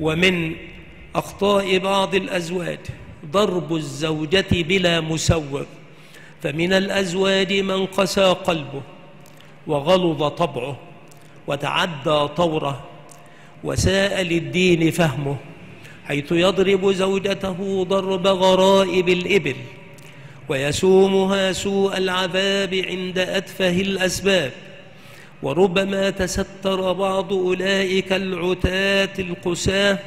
ومن أخطاء بعض الأزواج ضرب الزوجة بلا مسوغ فمن الأزواج من قسى قلبه وغلظ طبعه وتعدى طوره وساء للدين فهمه حيث يضرب زوجته ضرب غرائب الإبل ويسومها سوء العذاب عند أتفه الأسباب. وربما تستر بعض أولئك العتاة القساة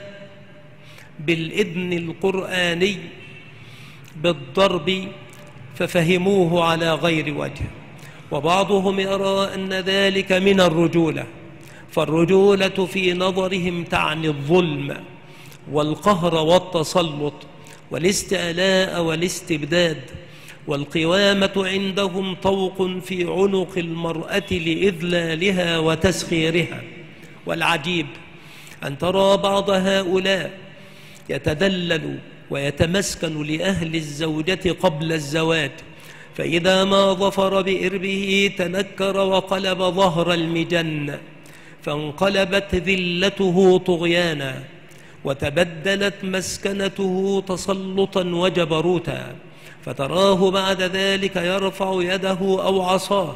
بالإذن القرآني بالضرب ففهموه على غير وجه. وبعضهم يرى أن ذلك من الرجولة فالرجولة في نظرهم تعني الظلم والقهر والتسلط والاستعلاء والاستبداد. والقوامة عندهم طوق في عنق المرأة لإذلالها وتسخيرها. والعجيب أن ترى بعض هؤلاء يتدلل ويتمسكن لأهل الزوجة قبل الزواج فإذا ما ظفر بإربه تنكر وقلب ظهر المجن فانقلبت ذلته طغيانا وتبدلت مسكنته تسلطا وجبروتا. فتراه بعد ذلك يرفع يده أو عصاه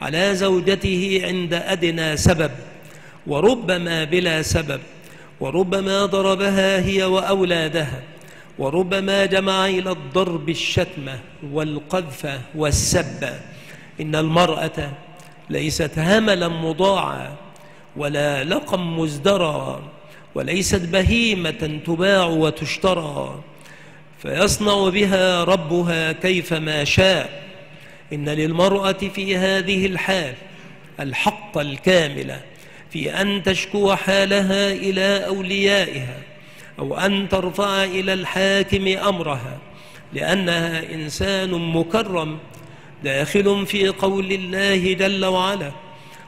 على زوجته عند أدنى سبب وربما بلا سبب وربما ضربها هي وأولادها وربما جمع إلى الضرب الشتمة والقذف والسب. إن المرأة ليست هملا مضاعا ولا لقم مزدرا وليست بهيمة تباع وتشترى فيصنع بها ربها كيفما شاء. إن للمرأة في هذه الحال الحق الكامل في أن تشكو حالها إلى أوليائها أو أن ترفع إلى الحاكم أمرها لأنها إنسان مكرم داخل في قول الله جل وعلا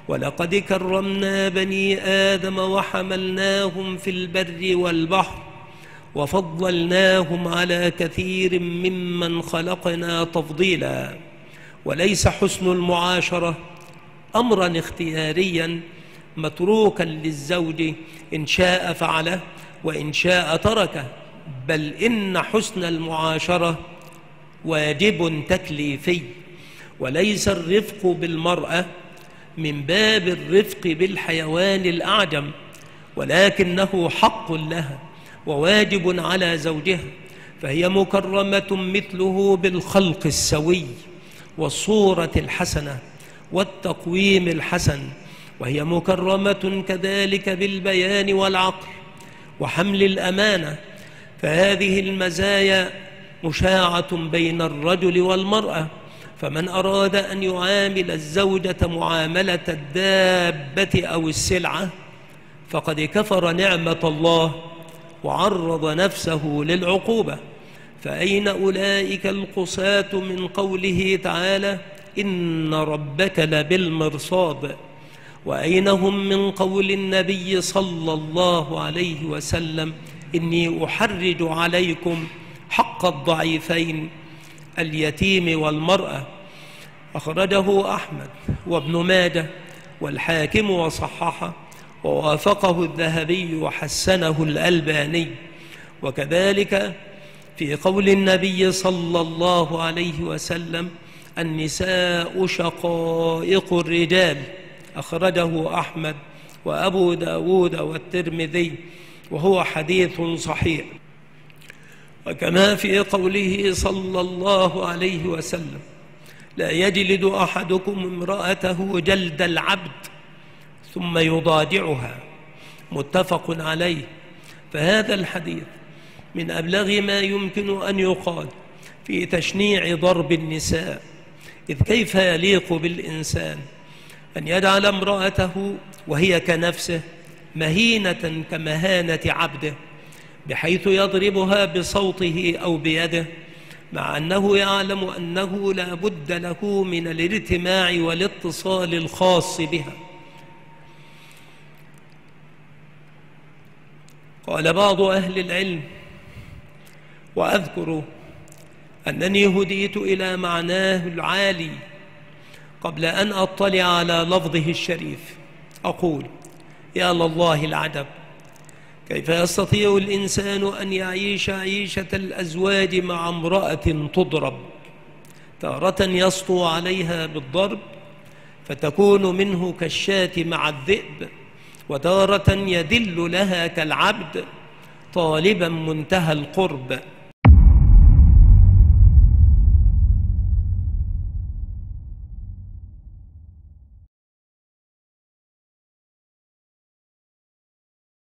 ولقد كرمنا بني آدم وحملناهم في البر والبحر وفضلناهم على كثير ممن خلقنا تفضيلا. وليس حسن المعاشرة أمرا اختياريا متروكا للزوج إن شاء فعله وإن شاء تركه. بل إن حسن المعاشرة واجب تكليفي. وليس الرفق بالمرأة من باب الرفق بالحيوان الأعجم ولكنه حق لها. وواجب على زوجها فهي مكرمة مثله بالخلق السوي والصورة الحسنة والتقويم الحسن وهي مكرمة كذلك بالبيان والعقل وحمل الأمانة فهذه المزايا مشاعة بين الرجل والمرأة فمن أراد أن يعامل الزوجة معاملة الدابة أو السلعة فقد كفر نعمة الله وعرض نفسه للعقوبة. فأين أولئك القساة من قوله تعالى إن ربك لبالمرصاد؟ وأين هم من قول النبي صلى الله عليه وسلم إني أحرج عليكم حق الضعيفين اليتيم والمرأة؟ أخرجه أحمد وابن ماجه والحاكم وصححه ووافقه الذهبي وحسنه الألباني. وكذلك في قول النبي صلى الله عليه وسلم النساء شقائق الرجال. أخرجه أحمد وأبو داود والترمذي وهو حديث صحيح. وكما في قوله صلى الله عليه وسلم لا يجلد أحدكم امرأته جلد العبد ثم يضاجعها متفق عليه. فهذا الحديث من أبلغ ما يمكن أن يقال في تشنيع ضرب النساء. إذ كيف يليق بالإنسان أن يجعل امرأته وهي كنفسه مهينة كمهانة عبده بحيث يضربها بصوته أو بيده مع أنه يعلم أنه لا بد له من الارتماع والاتصال الخاص بها. قال بعض أهل العلم وأذكر أنني هديت إلى معناه العالي قبل أن أطلع على لفظه الشريف. أقول يا لله العجب كيف يستطيع الإنسان أن يعيش عيشة الأزواج مع امرأة تضرب؟ تارة يسطو عليها بالضرب فتكون منه كالشاة مع الذئب. وتارة يدل لها كالعبد طالبا منتهى القرب.